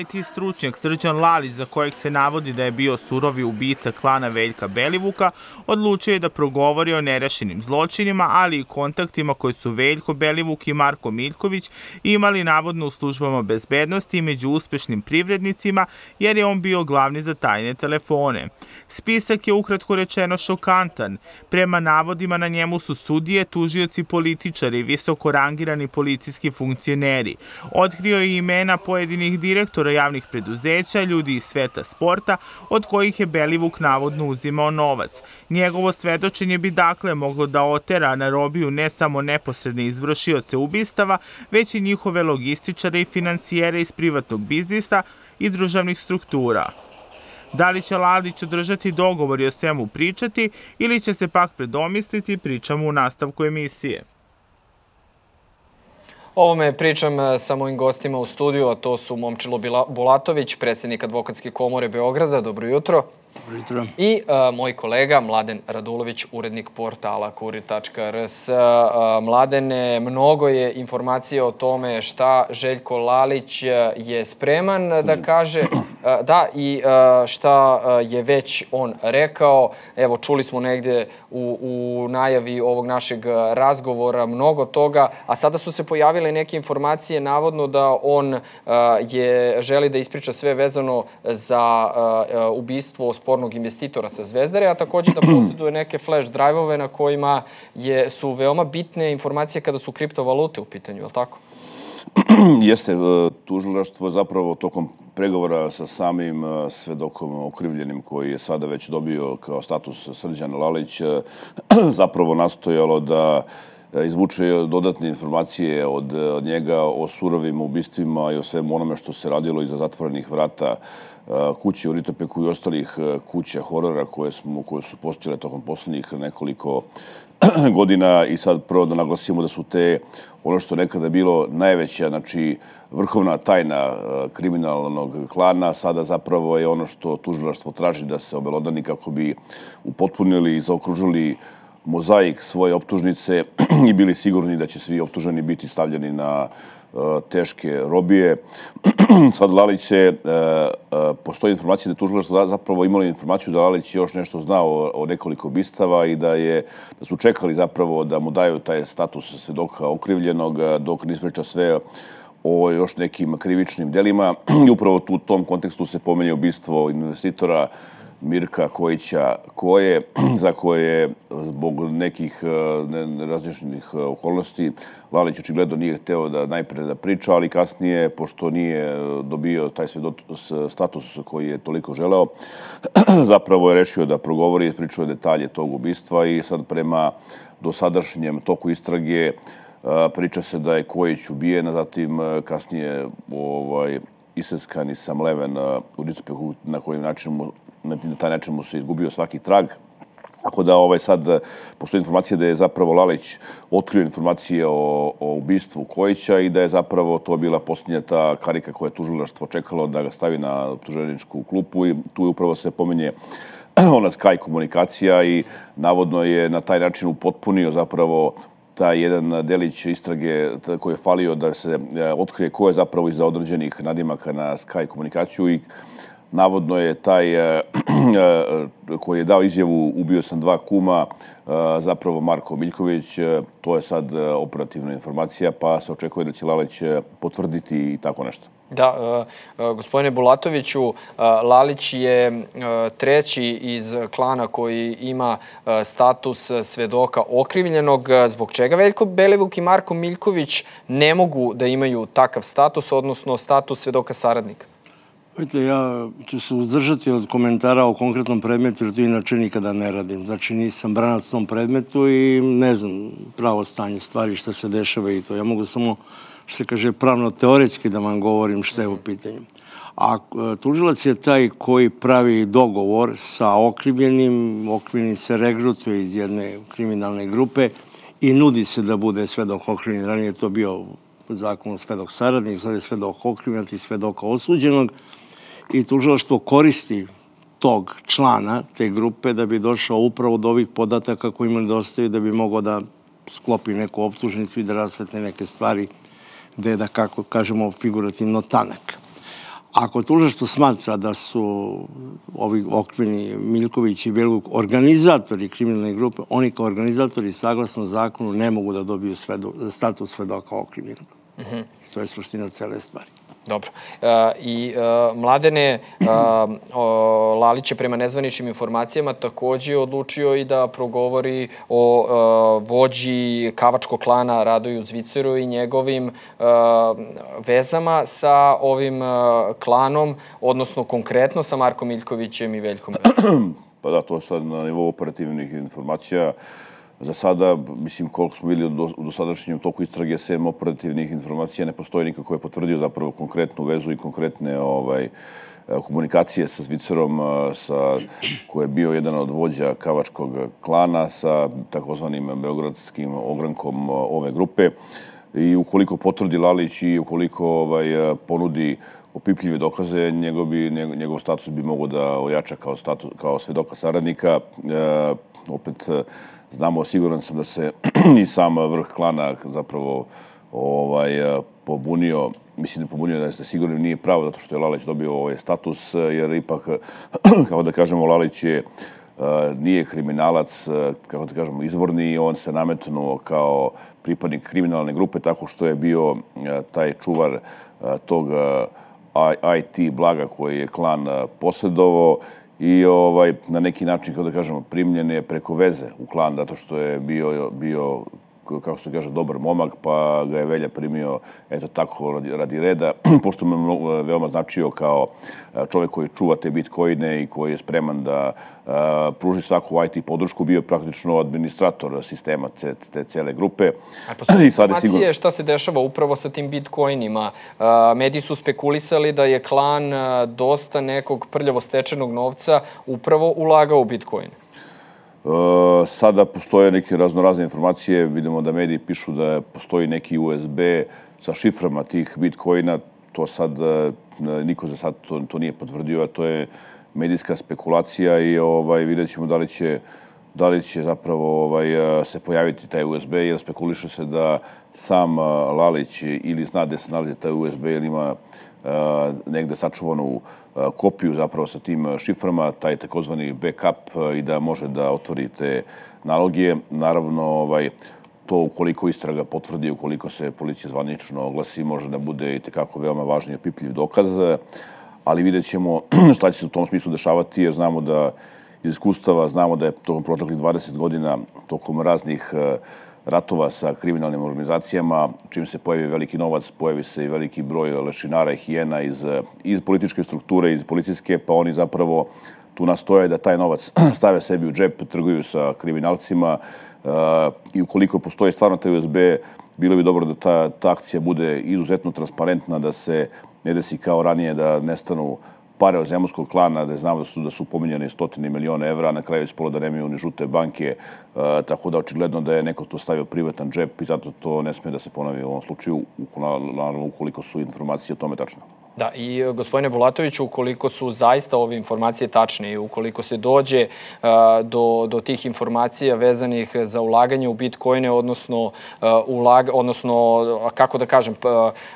IT stručnjak Srđan Lalić, za kojeg se navodi da je bio surovi ubica klana Veljka Belivuka, odlučio je da progovori o nerešenim zločinima, ali i kontaktima koje su Veljko Belivuk i Marko Miljković imali navodno u službama bezbednosti među uspešnim privrednicima, jer je on bio glavni za tajne telefone. Spisak je ukratko rečeno šokantan. Prema navodima na njemu su sudije, tužioci, političari, visoko rangirani policijski funkcioneri. Otkrio je imena pojedinih direktora javnih preduzeća, ljudi iz sveta sporta, od kojih je Belivuk navodno uzimao novac. Njegovo svedočenje bi dakle moglo da otera na robiju ne samo neposredne izvršioce ubistava, već i njihove logističare i financijere iz privatnog biznisa i državnih struktura. Da li će Ladić održati dogovor i o svemu pričati ili će se pak predomisliti, pričamo u nastavku emisije. Ovome pričam e, sa mojim gostima u studiju, a to su Momčilo Bulatović, predsednik Advokatske komore Beograda. Dobro jutro. I uh, moj kolega Mladen Radulović, urednik portala kurir.rs. Uh, Mladene, mnogo je informacije o tome šta Željko Lalić je spreman da kaže, uh, da, i uh, šta je već on rekao. Evo, čuli smo negde u, u najavi ovog našeg razgovora mnogo toga, a sada su se pojavile neke informacije navodno da on uh, je želi da ispriča sve vezano za uh, ubistvo spornog investitora sa Zvezdare, a takođe da posjeduje neke flash drive-ove na kojima je, su veoma bitne informacije kada su kriptovalute u pitanju, je li tako? Jeste, e, tužilaštvo zapravo tokom pregovora sa samim e, svedokom okrivljenim koji je sada već dobio kao status Srđan Lalić zapravo nastojalo da izvuče dodatne informacije od, od njega o surovim ubistvima i o svemu onome što se radilo iza zatvorenih vrata kuće u Ritopeku i ostalih kuća horora koje, smo, koje su postojile tokom poslednjih nekoliko godina. I sad prvo da naglasimo da su te ono što nekada bilo najveća, znači vrhovna tajna kriminalnog klana, sada zapravo je ono što tužilaštvo traži da se obelodani kako bi upotpunili i zaokružili mozaik svoje optužnice i bili sigurni da će svi optuženi biti stavljeni na e, teške robije. Sad Lalić je, e, e, postoji informacija da tužilaštvo zapravo imali informaciju da Lalić još nešto znao o nekoliko bistava i da je da su čekali zapravo da mu daju taj status svedoka okrivljenog dok ne ispriča sve o još nekim krivičnim delima. I upravo tu u tom kontekstu se pomenje ubistvo investitora Mirka Kojića koje, za koje zbog nekih e, različnih e, okolnosti Lalić očigledno nije hteo da najpre da priča, ali kasnije, pošto nije dobio taj status koji je toliko želeo, zapravo je rešio da progovori i pričuje detalje tog ubistva i sad prema dosadašnjem toku istrage e, priča se da je Kojić ubijen, a zatim kasnije ovaj, iseskan i samleven u Ricepehu na koji način mu na taj način mu se izgubio svaki trag. Tako da ovaj sad postoji informacija da je zapravo Lalić otkrio informacije o, o ubistvu Kojića i da je zapravo to bila posljednja ta karika koja je tužilaštvo čekalo da ga stavi na tuženičku klupu i tu upravo se pomenje ona Sky komunikacija i navodno je na taj način upotpunio zapravo taj jedan delić istrage koji je falio da se e, otkrije ko je zapravo iza određenih nadimaka na Sky komunikaciju i Navodno je taj e, e, koji je dao izjavu ubio sam dva kuma, e, zapravo Marko Miljković, to je sad operativna informacija, pa se očekuje da će Lalić potvrditi i tako nešto. Da, gospodine Bulatoviću, Lalić je treći iz klana koji ima status svedoka okrivljenog. Zbog čega Veljko Belivuk i Marko Miljković ne mogu da imaju takav status, odnosno status svedoka saradnika? Vidite, ja ću se uzdržati od komentara o konkretnom predmetu, jer to inače nikada ne radim. Znači, nisam branac tom predmetu i ne znam pravo stanje stvari, šta se dešava i to. Ja mogu samo, što se kaže, pravno-teoretski da vam govorim šta je u pitanju. A e, tužilac je taj koji pravi dogovor sa okrivljenim, okrivljeni se regrutuje iz jedne kriminalne grupe i nudi se da bude svedok okrivljen. Ranije je to bio zakon svedok saradnik, sad je svedok okrivljen i svedoka osuđenog i tužilaštvo koristi tog člana te grupe da bi došao upravo do ovih podataka koji im nedostaju da bi mogao da sklopi neku optužnicu i da rasvetne neke stvari gde je da, kako kažemo, figurativno tanak. Ako tužištvo smatra da su ovi okvirni Miljković i Beluk organizatori kriminalne grupe, oni kao organizatori saglasno zakonu ne mogu da dobiju svedo, status svedoka okrivljenog. Uh -huh. To je suština cele stvari. Dobro. E, I e, Mladene, e, Lalić je prema nezvaničnim informacijama takođe odlučio i da progovori o vođi kavačkog klana Radoju Zviceru i njegovim vezama sa ovim klanom, odnosno konkretno sa Markom Miljkovićem i Veljkom Pa da, to je sad na nivou operativnih informacija. Za sada, mislim, koliko smo videli u dosadašnjem toku istrage, sem operativnih informacija, ne postoji niko ko je potvrdio zapravo konkretnu vezu i konkretne ovaj, komunikacije sa Zvicerom, sa, koji je bio jedan od vođa kavačkog klana sa takozvanim beogradskim ogrankom ove grupe. I ukoliko potvrdi Lalić i ukoliko ovaj, ponudi opipljive dokaze, njegov, bi, njegov status bi mogao da ojača kao, status, kao svedoka saradnika. E, opet, Znamo, siguran sam da se i sam vrh klana zapravo ovaj, pobunio, mislim da pobunio da se sigurno nije pravo zato što je Lalić dobio ovaj status, jer ipak, kao da kažemo, Lalić je nije kriminalac, kako da kažemo, izvorni, on se nametnuo kao pripadnik kriminalne grupe tako što je bio taj čuvar tog IT blaga koji je klan posjedovao i ovaj, na neki način, kao da kažemo, primljen je preko veze u klan, zato što je bio, bio kako se kaže, dobar momak, pa ga je Velja primio, eto tako, radi, radi reda, pošto me veoma značio kao čovek koji čuva te bitcoine i koji je spreman da a, pruži svaku IT podršku, bio praktično administrator sistema te, te cele grupe. A pa su I sad je sigurno... šta se dešava upravo sa tim bitcoinima? A, mediji su spekulisali da je klan dosta nekog prljavo stečenog novca upravo ulagao u bitcoin. E, sada postoje neke raznorazne informacije, vidimo da mediji pišu da postoji neki USB sa šiframa tih bitcoina, to sad e, niko za sad to, to nije potvrdio, a to je medijska spekulacija i ovaj, vidjet ćemo da li će da li će zapravo ovaj, e, se pojaviti taj USB, jer spekuliše se da sam Lalić ili zna gde se nalazi taj USB, ili ima negde sačuvanu kopiju zapravo sa tim šiframa, taj takozvani backup i da može da otvori te naloge. Naravno, ovaj, to ukoliko istraga potvrdi, ukoliko se policija zvanično oglasi, može da bude i tekako veoma važni opipljiv dokaz, ali vidjet ćemo šta će se u tom smislu dešavati, jer znamo da iz iskustava znamo da je tokom proteklih 20 godina, tokom raznih uh, ratova sa kriminalnim organizacijama, čim se pojavi veliki novac, pojavi se i veliki broj lešinara i hijena iz, iz političke strukture, iz policijske, pa oni zapravo tu nastoje da taj novac stave sebi u džep, trguju sa kriminalcima uh, i ukoliko postoji stvarno taj USB, bilo bi dobro da ta, ta akcija bude izuzetno transparentna, da se ne desi kao ranije da nestanu pare od zemljskog klana, da znamo da su, da su pominjene stotine miliona evra, na kraju ispolo da nemaju ni žute banke, uh, tako da očigledno da je neko to stavio privatan džep i zato to ne smije da se ponovi u ovom slučaju, ukoliko su informacije o tome tačne. Da, i e, gospodine Bulatoviću, ukoliko su zaista ove informacije tačne i ukoliko se dođe uh, do, do tih informacija vezanih za ulaganje u bitcoine, odnosno, uh, ulag, odnosno kako da kažem,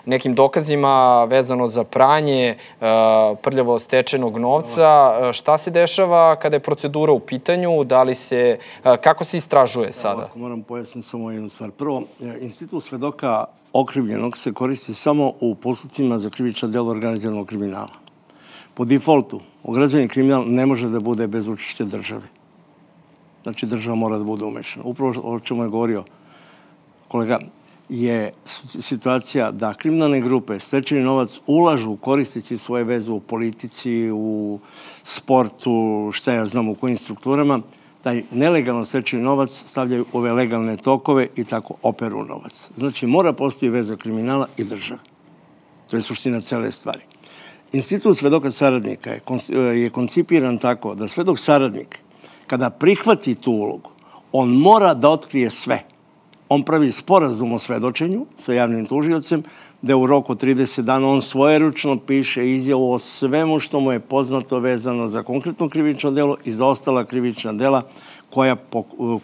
nekim dokazima vezano za pranje prljavo stečenog novca, šta se dešava kada je procedura u pitanju, da li se, kako se istražuje sada? Da, moram pojasniti samo jednu stvar. Prvo, institut svedoka okrivljenog se koristi samo u postupcima za krivična dela organizovanog kriminala. Po defaultu, organizovani kriminal ne može da bude bez učešća države. Znači, država mora da bude umešana. Upravo o čemu je govorio kolega, je situacija da kriminalne grupe stečeni novac ulažu koristeći svoje veze u politici, u sportu, šta ja znam, u kojim strukturama, taj nelegalno stečeni novac stavljaju ove legalne tokove i tako operu novac. Znači, mora postoji veza kriminala i države. To je suština cele stvari. Institut svedoka saradnika je, je koncipiran tako da svedok saradnik, kada prihvati tu ulogu, on mora da otkrije sve. On pravi sporazum o svedočenju sa javnim tužiocem, da u roku 30 dana on svojeručno piše izjavu o svemu što mu je poznato vezano za konkretno krivično delo i za ostala krivična dela koja,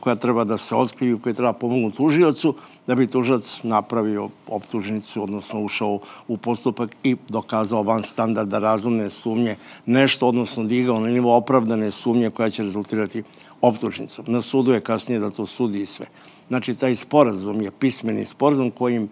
koja treba da se otkriju, koja treba pomognu tužiocu, da bi tužac napravio optužnicu, odnosno ušao u postupak i dokazao van standarda razumne sumnje nešto, odnosno digao na nivo opravdane sumnje koja će rezultirati optužnicom. Na sudu je kasnije da to sudi i sve. Znači, taj sporazum je pismeni sporazum kojim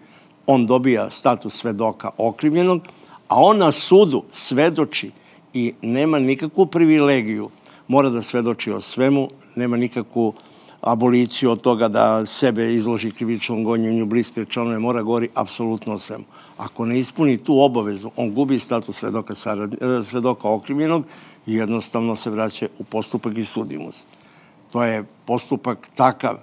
on dobija status svedoka okrivljenog, a on na sudu svedoči i nema nikakvu privilegiju, mora da svedoči o svemu, nema nikakvu aboliciju od toga da sebe izloži krivičnom gonjenju bliske članove, mora govori apsolutno o svemu. Ako ne ispuni tu obavezu, on gubi status svedoka, sarad, e, svedoka okrivljenog i jednostavno se vraća u postupak i sudi mu se. To je postupak takav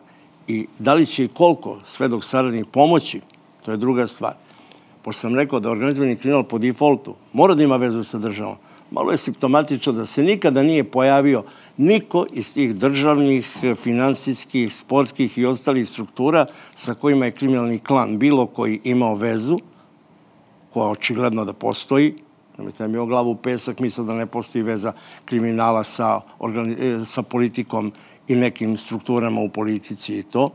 i da li će i koliko svedok saradnik pomoći, to je druga stvar. Pošto sam rekao da organizovani kriminal po defaultu mora da ima vezu sa državom, malo je simptomatično da se nikada nije pojavio niko iz tih državnih, finansijskih, sportskih i ostalih struktura sa kojima je kriminalni klan bilo koji imao vezu, koja očigledno da postoji, nemojte mi o glavu pesak, misle da ne postoji veza kriminala sa, sa politikom i nekim strukturama u politici i to.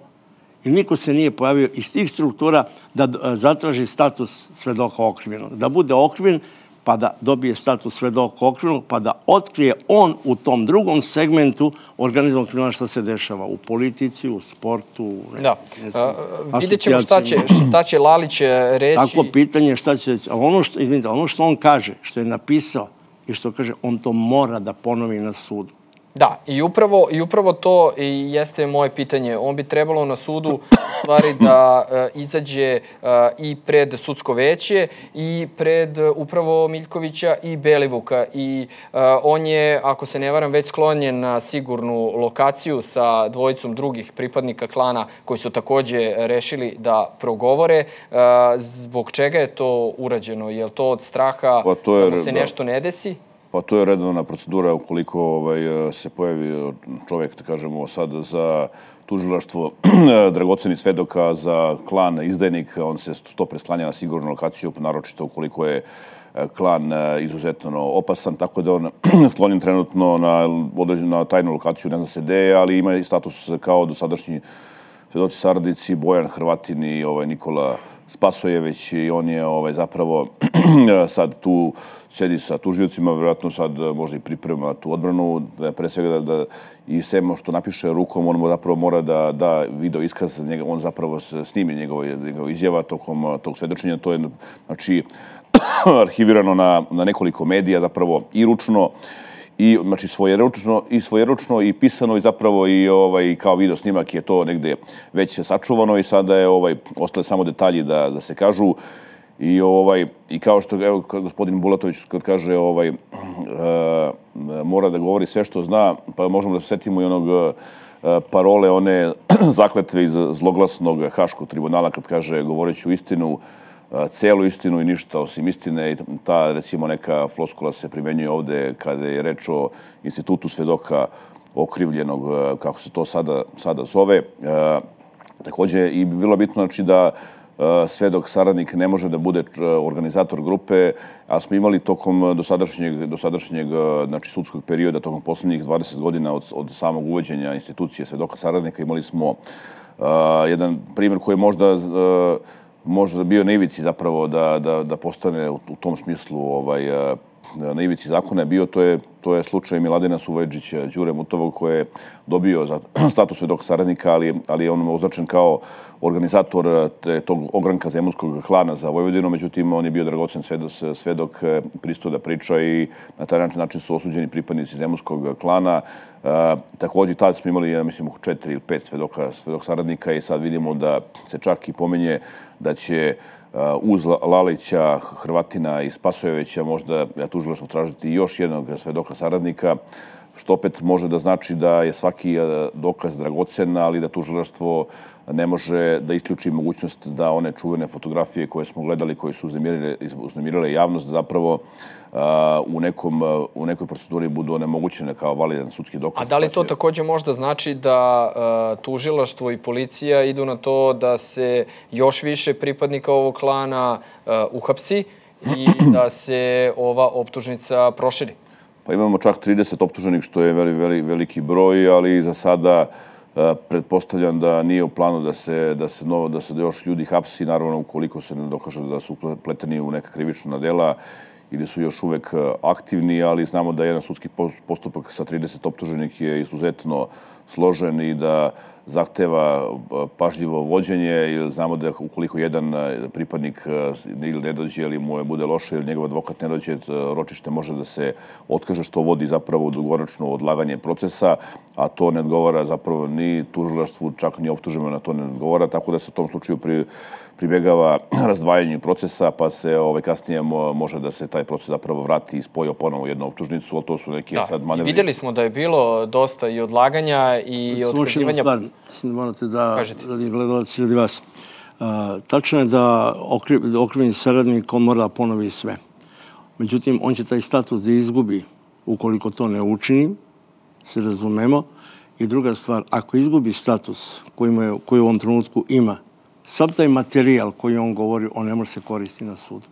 I niko se nije pojavio iz tih struktura da e, zatraži status svedoka okrivljenog. Da bude okrivljen pa da dobije status svedoka okrivljenog, pa da otkrije on u tom drugom segmentu organizmog kriminala šta se dešava u politici, u sportu. Ne, da. Ne znam, A, vidjet ćemo šta će, šta će Lalić e, reći. Tako pitanje šta će reći. Ono što, izvinite, ono što on kaže, što je napisao i što kaže, on to mora da ponovi na sudu. Da, i upravo, i upravo to i jeste moje pitanje. On bi trebalo na sudu stvari da uh, izađe uh, i pred sudsko veće i pred uh, upravo Miljkovića i Belivuka. I uh, on je, ako se ne varam, već sklonjen na sigurnu lokaciju sa dvojicom drugih pripadnika klana koji su takođe rešili da progovore. Uh, zbog čega je to urađeno? Je li to od straha pa to je, da se da. nešto ne desi? Pa to je redovna procedura ukoliko ovaj, se pojavi čovjek, da kažemo sad, za tužilaštvo dragoceni svedoka za klan izdajnik, on se što presklanja na sigurnu lokaciju, naročito ukoliko je e, klan e, izuzetno opasan, tako da on sklonjen trenutno na, na tajnu lokaciju, ne zna se gde ali ima i status kao dosadašnji svedoci saradnici Bojan Hrvatin i ovaj, Nikola Spasojević i on je ovaj, zapravo sad tu sedi sa tužiocima, vjerojatno sad možda i priprema tu odbranu, da pre svega da, da i semo što napiše rukom, on zapravo mora da da video iskaz, njega, on zapravo snimi njegov, njegov izjava tokom tog svedočenja, to je znači arhivirano na, na nekoliko medija, zapravo i ručno, i znači svojeručno i svojeručno i pisano i zapravo i ovaj kao video snimak je to negde već sačuvano i sada je ovaj ostale samo detalji da da se kažu. I ovaj i kao što evo gospodin Bulatović kad kaže ovaj uh, mora da govori sve što zna pa možemo da se setimo i onog uh, parole one zakletve iz zloglasnog Haškog tribunala kad kaže govoreću istinu celu istinu i ništa osim istine. I ta, recimo, neka floskula se primenjuje ovde kada je reč o institutu svedoka okrivljenog, kako se to sada, sada zove. Takođe, i bilo bitno znači, da svedok saradnik ne može da bude organizator grupe, a smo imali tokom dosadašnjeg, dosadašnjeg znači, sudskog perioda, tokom poslednjih 20 godina od, od samog uvođenja institucije svedoka saradnika, imali smo uh, jedan primjer koji je možda uh, možda bio na ivici zapravo da, da, da postane u, u tom smislu ovaj, na ivici zakona bio, to je, to je slučaj Miladina Suvajđića, Đure Mutovog, koji je dobio za status svedog saradnika, ali, ali je on označen kao organizator te, tog ogranka zemunskog klana za Vojvodinu, međutim, on je bio dragocen svedok, svedok e, pristo da priča i na taj način su osuđeni pripadnici zemunskog klana. E, takođe, tad smo imali, ja mislim, četiri ili pet svedoka, svedok saradnika i sad vidimo da se čak i pomenje da će uz Lalića, Hrvatina i Spasojevića možda tužilaštvo tražiti još jednog svedoka saradnika, što opet može da znači da je svaki uh, dokaz dragocen, ali da tužilaštvo ne može da isključi mogućnost da one čuvene fotografije koje smo gledali, koje su uznemirile, uznemirile javnost, zapravo uh, u, nekom, u nekoj proceduri budu onemogućene kao validan sudski dokaz. A da li to takođe možda znači da uh, tužilaštvo i policija idu na to da se još više pripadnika ovog klana uh, uhapsi i da se ova optužnica proširi? Pa imamo čak 30 optuženih, što je veli, veli, veliki broj, ali za sada pretpostavljam da nije u planu da se, da se, novo, da se još ljudi hapsi, naravno ukoliko se ne dokaže da su pleteni u neka krivična dela ili su još uvek e, aktivni, ali znamo da jedan sudski postupak sa 30 optuženih je izuzetno složen i da zahteva e, pažljivo vođenje ili znamo da ukoliko jedan e, pripadnik ili ne dođe ili mu je bude loše ili njegov advokat ne dođe, ročište može da se otkaže što vodi zapravo dugoročno odlaganje procesa, a to ne odgovara zapravo ni tužilaštvu, čak ni optuženo na to ne odgovara, tako da se u tom slučaju pri, pribjegava razdvajanju procesa, pa se ovaj, kasnije može da se taj proces zapravo vrati i spoji ponovo jednu optužnicu, ali to su neki da. sad manevri. Videli smo da je bilo dosta i odlaganja i otkazivanja... Samo stvar, morate da, radi gledalac ili vas. Uh, tačno je da okriveni saradnik on mora da ponovi sve. Međutim, on će taj status da izgubi ukoliko to ne učini, se razumemo. I druga stvar, ako izgubi status koji, mu koji u ovom trenutku ima, sav taj materijal koji on govori, on ne može se koristiti na sudu.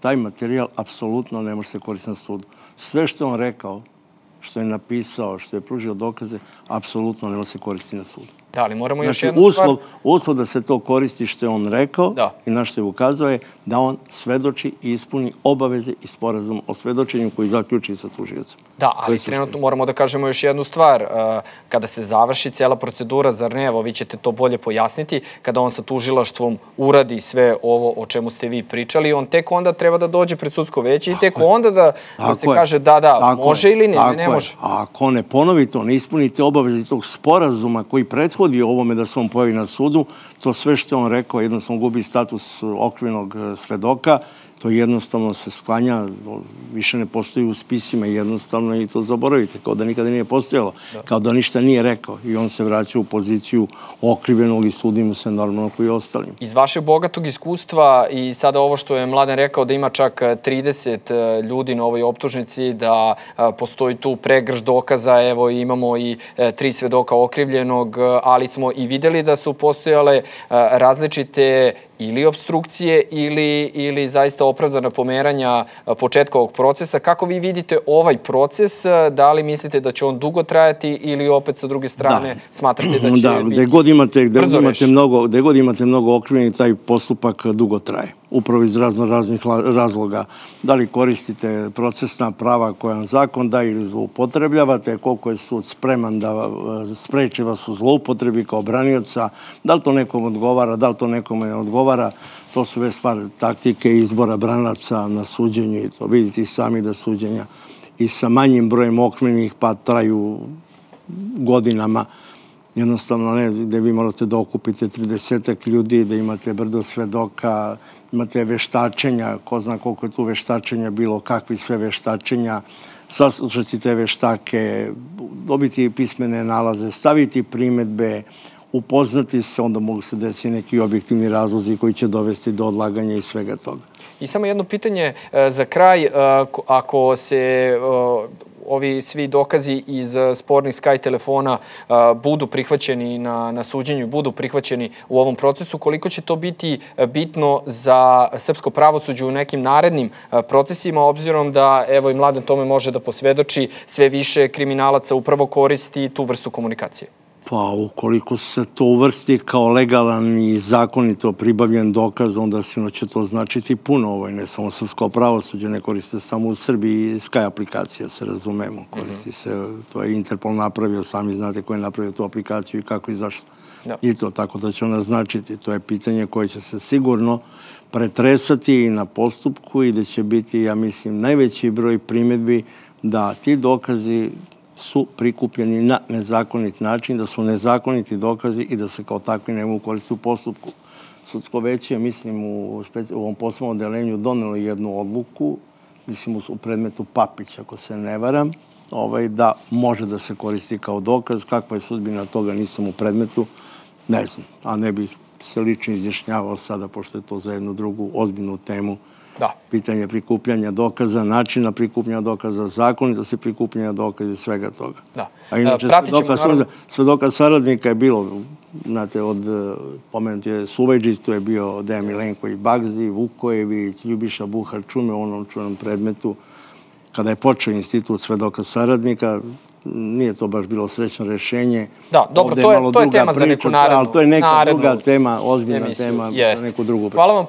Taj materijal apsolutno ne može se koristiti na sudu. Sve što on rekao, što je napisao, što je pružio dokaze, apsolutno ne može se koristiti na sudu. Da, ali moramo znači, još jednu uslov, stvar... Uslov da se to koristi što je on rekao da. i na što je ukazao je da on svedoči i ispuni obaveze i sporazum o svedočenju koji zaključi sa tužijacom. Da, ali trenutno moramo da kažemo još jednu stvar. Uh, kada se završi cijela procedura, zar ne, evo vi ćete to bolje pojasniti, kada on sa tužilaštvom uradi sve ovo o čemu ste vi pričali, on tek onda treba da dođe pred sudsko veće i tek onda da, da se je. kaže da, da, tako može je. ili ne, ne, ne može. A ako ne ponovi to, ne ispunite obaveze tog sporazuma koji prethod prethodi ovome da se on pojavi na sudu, to sve što on rekao jednostavno gubi status okvirnog e, svedoka to jednostavno se sklanja, više ne postoji u spisima jednostavno i to zaboravite, kao da nikada nije postojalo, da. kao da ništa nije rekao i on se vraća u poziciju okrivenog i sudimo se normalno koji ostalim. Iz vašeg bogatog iskustva i sada ovo što je Mladen rekao da ima čak 30 e, ljudi na ovoj optužnici, da e, postoji tu pregrž dokaza, evo imamo i e, tri svedoka okrivljenog, ali smo i videli da su postojale različite ili obstrukcije ili, ili zaista opravdana pomeranja početka ovog procesa. Kako vi vidite ovaj proces? Da li mislite da će on dugo trajati ili opet sa druge strane da. smatrate da će da, biti gde god imate, gde god imate mnogo, gde god imate mnogo okrivljenih, taj postupak dugo traje. Upravo iz razno raznih razloga. Da li koristite procesna prava koja vam zakon da ili zloupotrebljavate, koliko je sud spreman da spreči vas u zloupotrebi kao branioca, da li to nekom odgovara, da li to nekome ne odgovara. To su već stvar taktike izbora branaca na suđenju i to vidite sami da suđenja i sa manjim brojem okmenih pa traju godinama. Jednostavno ne, gde vi morate da okupite 30 ljudi, da imate brdo svedoka, imate veštačenja, ko zna koliko je tu veštačenja bilo, kakvi sve veštačenja, saslušati te veštake, dobiti pismene nalaze, staviti primetbe, upoznati se, onda mogu se desiti neki objektivni razlozi koji će dovesti do odlaganja i svega toga. I samo jedno pitanje e, za kraj, e, ako se e, ovi svi dokazi iz spornih Sky telefona budu prihvaćeni na, na suđenju, budu prihvaćeni u ovom procesu, koliko će to biti bitno za srpsko pravosuđe u nekim narednim procesima, obzirom da, evo i Mladen tome može da posvedoči, sve više kriminalaca upravo koristi tu vrstu komunikacije? Pa, ukoliko se to uvrsti kao legalan i zakonito pribavljen dokaz, onda sigurno će to značiti puno ovoj, ne samo srpsko pravosuđe, ne koriste samo u Srbiji Sky aplikacija, se razumemo. Koristi se, to je Interpol napravio, sami znate ko je napravio tu aplikaciju i kako i zašto. Da. I to tako da će ona značiti. To je pitanje koje će se sigurno pretresati i na postupku i da će biti, ja mislim, najveći broj primetbi da ti dokazi su prikupljeni na nezakonit način, da su nezakoniti dokazi i da se kao takvi ne mogu koristiti u postupku. Sudsko veće, mislim, u, u ovom poslovnom odelenju donelo jednu odluku, mislim, u predmetu Papić, ako se ne varam, ovaj, da može da se koristi kao dokaz. Kakva je sudbina toga, nisam u predmetu, ne znam, a ne bih se lično izjašnjavao sada, pošto je to za jednu drugu ozbiljnu temu, Da. Pitanje prikupljanja dokaza, načina prikupljanja dokaza, zakonitosti prikupljanja dokaza i svega toga. Da. A inače, svedoka, naravno... svedoka saradnika je bilo, znate, od pomenut je Suvajđić, tu je bio Dejan Milenko i Bagzi, Vukojević, Ljubiša Buhar Čume u onom čunom predmetu. kada je počeo institut svedoka saradnika, nije to baš bilo srećno rešenje. Da, dobro, Ovde to je- to je tema za neku priča, narednu- Ali to je neka narednu druga tema, ozbiljna emisiju. tema Jeste. za neku drugu priču. Hvala vam.